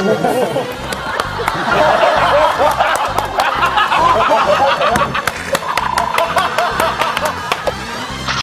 お